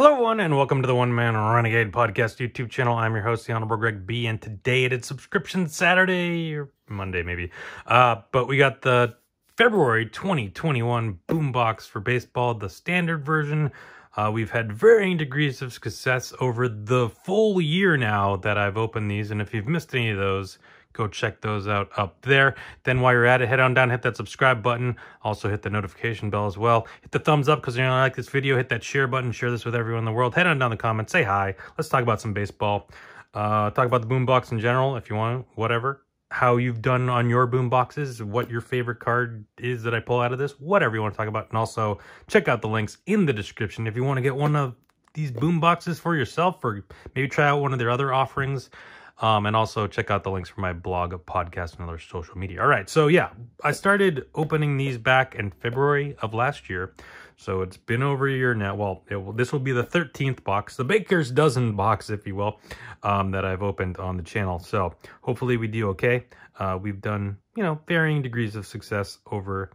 Hello, everyone, and welcome to the One Man Renegade Podcast YouTube channel. I'm your host, the Honorable Greg B, and today it is Subscription Saturday, or Monday maybe. Uh, but we got the February 2021 Boombox for baseball, the standard version. Uh, we've had varying degrees of success over the full year now that I've opened these, and if you've missed any of those, go check those out up there. Then while you're at it, head on down, hit that subscribe button. Also hit the notification bell as well. Hit the thumbs up because you know, like this video. Hit that share button. Share this with everyone in the world. Head on down the comments. Say hi. Let's talk about some baseball. Uh, talk about the boombox in general if you want, whatever. How you've done on your boom boxes, what your favorite card is that I pull out of this, whatever you want to talk about. And also check out the links in the description if you want to get one of these boom boxes for yourself or maybe try out one of their other offerings. Um, and also check out the links for my blog, podcast, and other social media. All right, so yeah, I started opening these back in February of last year. So it's been over a year now. Well, will, this will be the 13th box, the Baker's Dozen box, if you will, um, that I've opened on the channel. So hopefully we do okay. Uh, we've done, you know, varying degrees of success over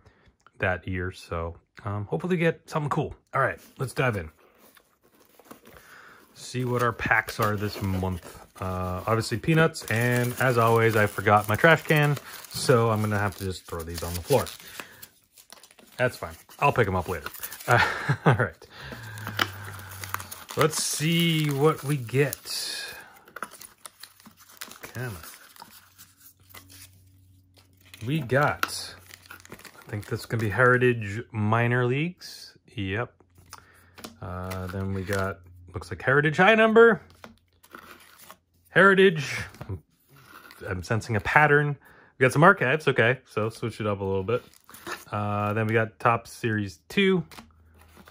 that year. So um, hopefully get something cool. All right, let's dive in. See what our packs are this month. Uh, obviously peanuts, and as always, I forgot my trash can, so I'm gonna have to just throw these on the floor. That's fine. I'll pick them up later. Uh, all right. Let's see what we get. We got, I think this can be Heritage Minor Leagues. Yep. Uh, then we got, looks like Heritage High Number. Heritage. I'm, I'm sensing a pattern. We got some archives, okay, so switch it up a little bit. Uh, then we got Topps Series 2.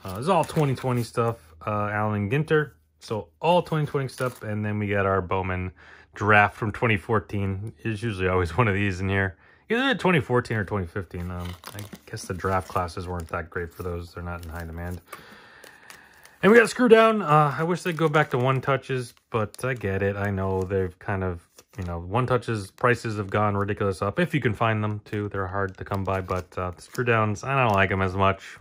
Uh, this is all 2020 stuff. Uh, Allen Ginter. So all 2020 stuff. And then we got our Bowman draft from 2014. There's usually always one of these in here. Either 2014 or 2015. Um, I guess the draft classes weren't that great for those. They're not in high demand. And we got screw down. Uh, I wish they'd go back to one touches, but I get it. I know they've kind of, you know, one touches prices have gone ridiculous up. If you can find them too, they're hard to come by. But uh, the screw downs, I don't like them as much.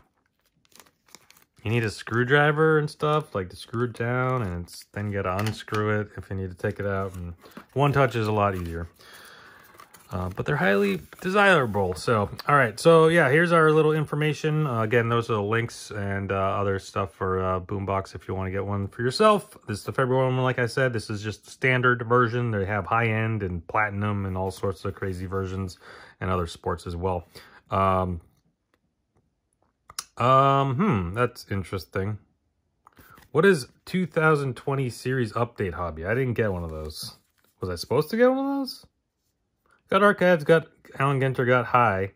You need a screwdriver and stuff, like to screw it down, and it's then you got to unscrew it if you need to take it out. And one touch is a lot easier. Uh, but they're highly desirable. So, all right. So, yeah, here's our little information. Uh, again, those are the links and uh, other stuff for uh, Boombox if you want to get one for yourself. This is the February one, like I said. This is just standard version. They have high-end and platinum and all sorts of crazy versions and other sports as well. Um, um, hmm, that's interesting. What is 2020 series update hobby? I didn't get one of those. Was I supposed to get one of those? Got Archives, got Allen Ginter, got High,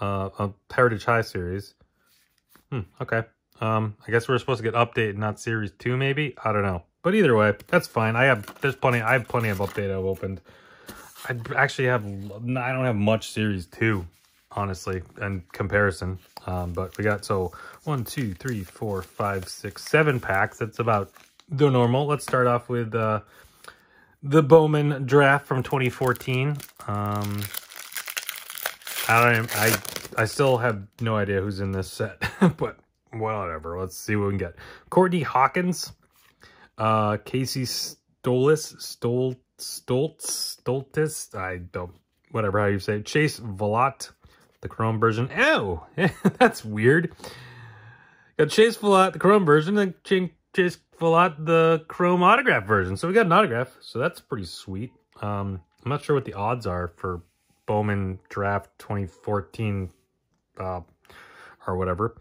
uh, a Heritage High series. Hmm, okay. Um, I guess we're supposed to get Update, not Series 2, maybe? I don't know. But either way, that's fine. I have, there's plenty, I have plenty of Update I've opened. I actually have, I don't have much Series 2, honestly, in comparison. Um, but we got, so, one, two, three, four, five, six, seven packs. That's about the normal. Let's start off with, uh, the Bowman draft from 2014. Um, I don't. I I still have no idea who's in this set, but whatever. Let's see what we can get. Courtney Hawkins, uh, Casey Stolis, Stol Stoltz, Stoltis. I don't. Whatever how you say it. Chase Vallot, the Chrome version. Oh, that's weird. Got Chase Vallot, the Chrome version, and Chase Vallot the Chrome autograph version. So we got an autograph, so that's pretty sweet. Um, I'm not sure what the odds are for Bowman Draft 2014 uh, or whatever.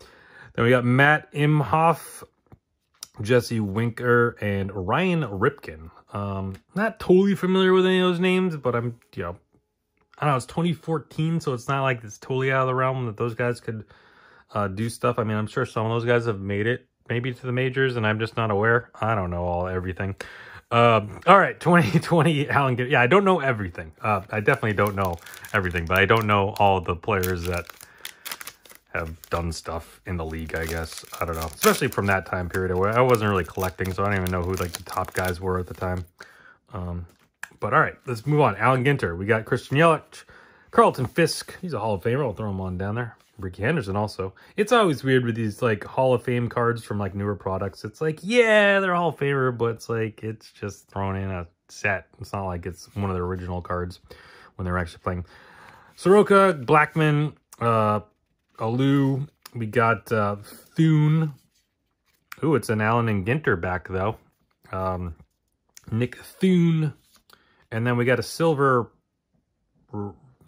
Then we got Matt Imhoff, Jesse Winker, and Ryan Ripken. Um, not totally familiar with any of those names, but I'm, you know, I don't know, it's 2014, so it's not like it's totally out of the realm that those guys could uh, do stuff. I mean, I'm sure some of those guys have made it maybe to the majors and I'm just not aware. I don't know all everything. Uh, all right, 2020 Allen. Yeah, I don't know everything. Uh, I definitely don't know everything, but I don't know all the players that have done stuff in the league. I guess I don't know, especially from that time period I wasn't really collecting, so I don't even know who like the top guys were at the time. Um, but all right, let's move on. Allen Ginter. We got Christian Yelich, Carlton Fisk. He's a Hall of Famer. I'll throw him on down there. Rickey Henderson also. It's always weird with these like Hall of Fame cards from like newer products. It's like, yeah, they're Hall of Famer, but it's like it's just thrown in a set. It's not like it's one of the original cards when they're actually playing. Soroka, Blackmon, uh, Alu. We got uh, Thune. Ooh, it's an Allen and Ginter back though. Um, Nick Thune. And then we got a silver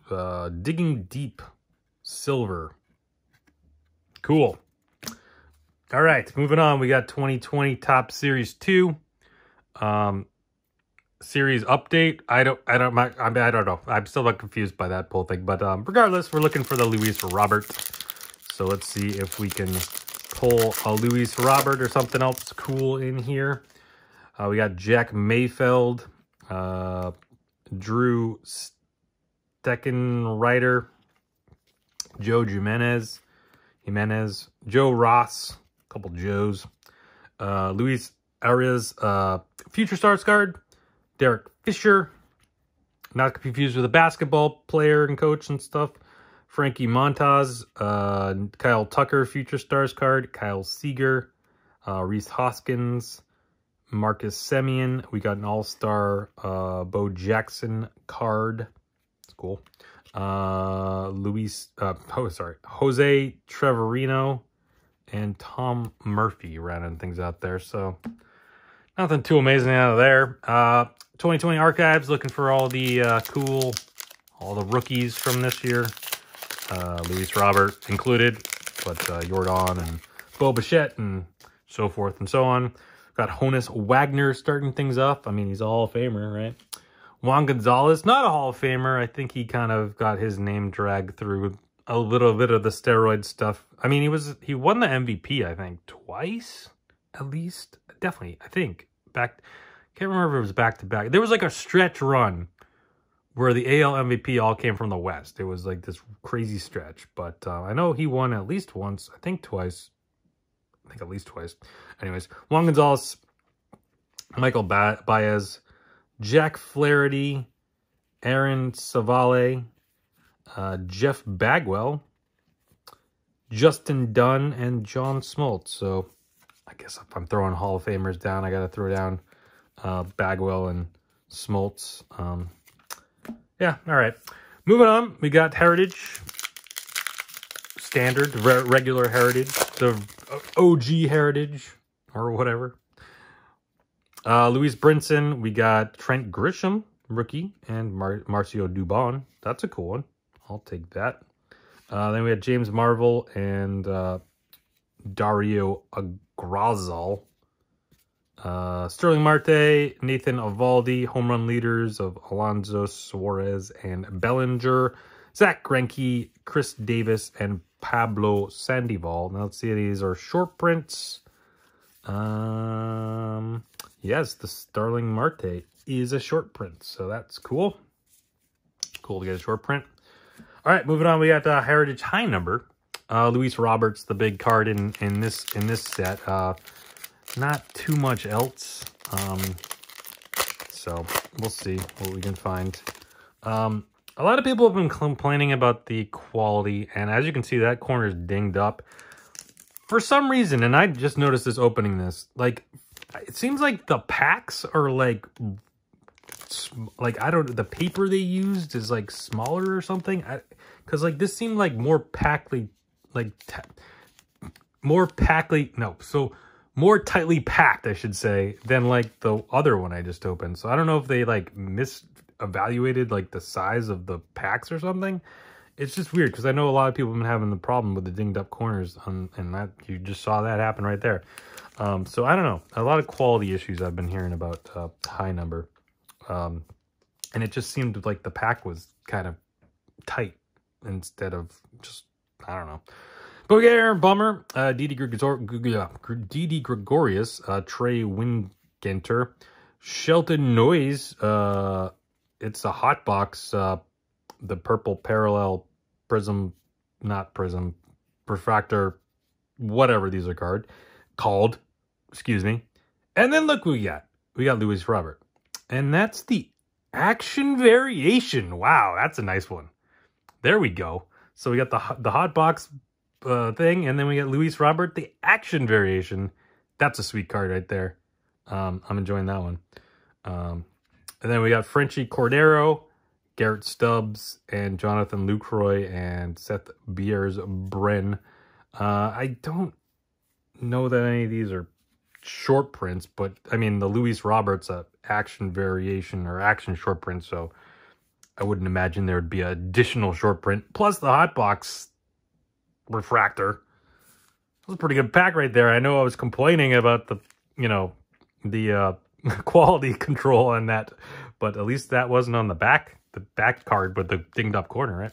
uh, Digging Deep Silver. Cool. All right, moving on. We got 2020 Topps Series 2. Um, series update. I don't, I don't, I, mean, I don't know. I'm still confused by that whole thing. But um, regardless, we're looking for the Luis Robert. So let's see if we can pull a Luis Robert or something else cool in here. Uh, we got Jack Mayfield, uh, Drew Steckenrider, Joe Jimenez, Jimenez, Joe Ross, a couple Joes, uh, Luis Arraez, uh, Future Stars card, Derek Fisher, not confused with a basketball player and coach and stuff, Frankie Montas, uh, Kyle Tucker, Future Stars card, Kyle Seager, uh, Rhys Hoskins, Marcus Semien. We got an All-Star uh, Bo Jackson card. It's cool. Uh, Luis, uh, oh, sorry, Jose Treverino and Tom Murphy rounding things out there. So nothing too amazing out of there. Uh, 2020 Archives, looking for all the uh, cool, all the rookies from this year. Uh, Luis Robert included, but uh, Jordan and Bo Bichette and so forth and so on. Got Honus Wagner starting things off. I mean, he's a Hall of Famer, right? Juan Gonzalez, not a Hall of Famer. I think he kind of got his name dragged through a little bit of the steroid stuff. I mean, he was he won the MVP, I think, twice at least. Definitely, I think. Back can't remember if it was back to back. There was like a stretch run where the AL MVP all came from the West. It was like this crazy stretch, but uh, I know he won at least once, I think twice. I think at least twice. Anyways, Juan Gonzalez, Michael ba Baez, Jack Flaherty, Aaron Civale, uh, Jeff Bagwell, Justin Dunn, and John Smoltz. So I guess if I'm throwing Hall of Famers down, I got to throw down uh, Bagwell and Smoltz. Um, yeah, all right. Moving on, we got Heritage, standard, re regular Heritage, the OG Heritage, or whatever. Uh, Lewis Brinson, we got Trent Grisham, rookie, and Mar Marcio Dubon. That's a cool one. I'll take that. Uh, then we had James Marvel and uh, Dario Agrazal. Uh, Starling Marte, Nathan Eovaldi, home run leaders of Alonso Suarez and Bellinger, Zack Greinke, Chris Davis, and Pablo Sandoval. Now let's see, these are short prints. Um, yes, the Starling Marte is a short print, so that's cool. Cool to get a short print. All right, moving on, we got uh, Heritage High Number. Uh, Luis Roberts, the big card in in this in this set. Uh, not too much else. Um, so we'll see what we can find. Um, a lot of people have been complaining about the quality, and as you can see, that corner is dinged up. For some reason, and I just noticed this opening this, like, it seems like the packs are like, like, I don't, the paper they used is like smaller or something. Because like this seemed like more packly, like, more packly, no, so more tightly packed, I should say, than like the other one I just opened. So I don't know if they like misevaluated like the size of the packs or something. It's just weird because I know a lot of people have been having the problem with the dinged up corners on, and that you just saw that happen right there. Um, so I don't know. A lot of quality issues I've been hearing about uh, high number. Um, and it just seemed like the pack was kind of tight instead of just, I don't know. Bogair, Bummer, uh, Didi, Gregor Didi Gregorius, uh, Trey Wingenter, Sheldon Neuse, uh, it's a hot box, uh, the purple parallel prism, not prism, refractor, whatever these are called, called, excuse me. And then look we got. We got Luis Robert. And that's the action variation. Wow, that's a nice one. There we go. So we got the the hot box uh, thing, and then we got Luis Robert, the action variation. That's a sweet card right there. Um, I'm enjoying that one. Um, and then we got Franchy Cordero, Garrett Stubbs, and Jonathan Lucroy, and Seth Beers Bren. Uh, I don't know that any of these are short prints, but I mean, the Luis Roberts uh, action variation or action short print, so I wouldn't imagine there would be an additional short print. Plus the hot box refractor. Was a pretty good pack right there. I know I was complaining about the, you know, the uh, quality control on that, but at least that wasn't on the back, the back card with the dinged up corner, right?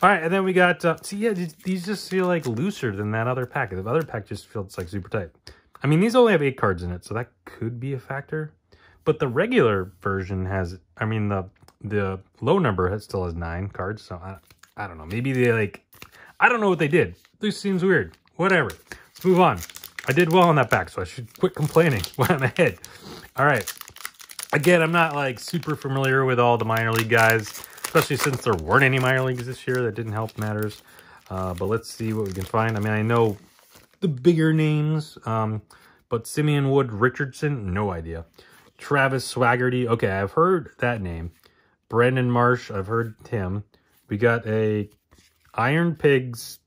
All right, and then we got, uh, see, yeah, these just feel like looser than that other pack. The other pack just feels like super tight. I mean, these only have eight cards in it, so that could be a factor. But the regular version has, I mean, the the low number has, still has nine cards, so I, I don't know. Maybe they, like, I don't know what they did. This seems weird. Whatever. Let's move on. I did well on that back, so I should quit complaining when I'm ahead. All right. Again, I'm not, like, super familiar with all the minor league guys, especially since there weren't any minor leagues this year. That didn't help matters. Uh, but let's see what we can find. I mean, I know the bigger names. Um, but Simeon Wood Richardson, no idea. Travis Swaggerty, okay, I've heard that name. Brandon Marsh, I've heard him. We got a Iron Pigs,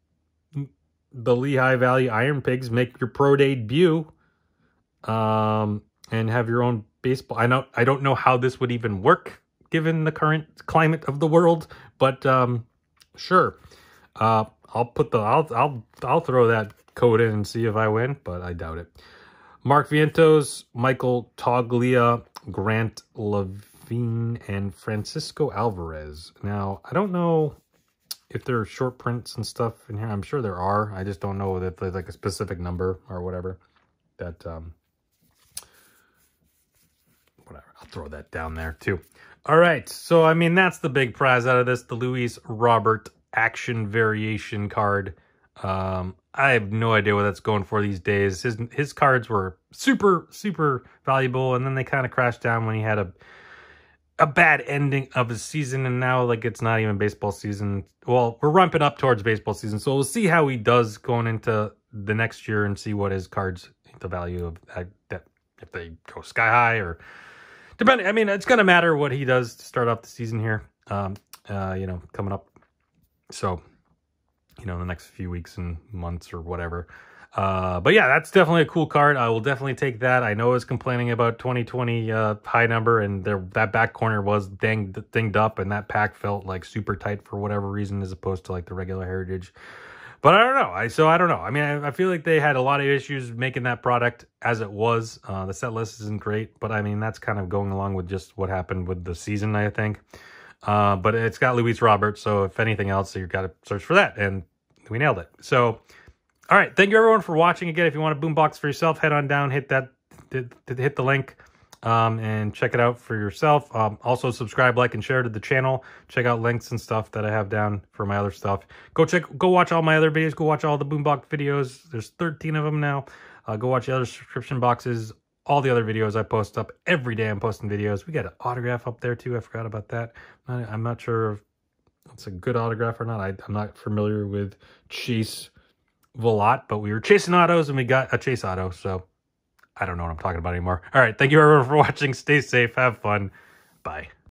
the Lehigh Valley Iron Pigs make your pro debut um, and have your own baseball. I know I don't know how this would even work given the current climate of the world, but um, sure. Uh, I'll put the I'll I'll I'll throw that code in and see if I win, but I doubt it. Mark Vientos, Michael Toglia, Grant Lavigne, and Francisco Alvarez. Now, I don't know if there are short prints and stuff in here. I'm sure there are. I just don't know if there's like a specific number or whatever. That, um, whatever. I'll throw that down there too. All right. So, I mean, that's the big prize out of this. The Luis Robert action variation card. Um, I have no idea what that's going for these days. His his cards were super super valuable, and then they kind of crashed down when he had a a bad ending of his season, and now like it's not even baseball season. Well, we're ramping up towards baseball season, so we'll see how he does going into the next year and see what his cards, the value of that, that if they go sky high or depending. I mean, it's gonna matter what he does to start off the season here. Um, uh, you know, coming up. So you know, in the next few weeks and months or whatever. Uh, but yeah, that's definitely a cool card. I will definitely take that. I know I was complaining about 2020 uh, high number, and there that back corner was dinged, dinged up, and that pack felt like super tight for whatever reason, as opposed to like the regular Heritage. But I don't know. I so I don't know. I mean, I, I feel like they had a lot of issues making that product as it was. Uh, the set list isn't great, but I mean that's kind of going along with just what happened with the season, I think. Uh, but it's got Luis Roberts, so if anything else, you've got to search for that. And we nailed it. So, all right. Thank you everyone for watching. Again, if you want a boombox for yourself, head on down, hit that, hit the link, um, and check it out for yourself. Um, also subscribe, like, and share to the channel. Check out links and stuff that I have down for my other stuff. Go check, go watch all my other videos. Go watch all the boombox videos. There's 13 of them now. Uh, go watch the other subscription boxes all the other videos I post up every day. I'm posting videos. We got an autograph up there too. I forgot about that. I'm not sure if it's a good autograph or not. I, am not familiar with Chase Vallot, but we were chasing autos and we got a Chase auto. So I don't know what I'm talking about anymore. All right. Thank you everyone for watching. Stay safe. Have fun. Bye.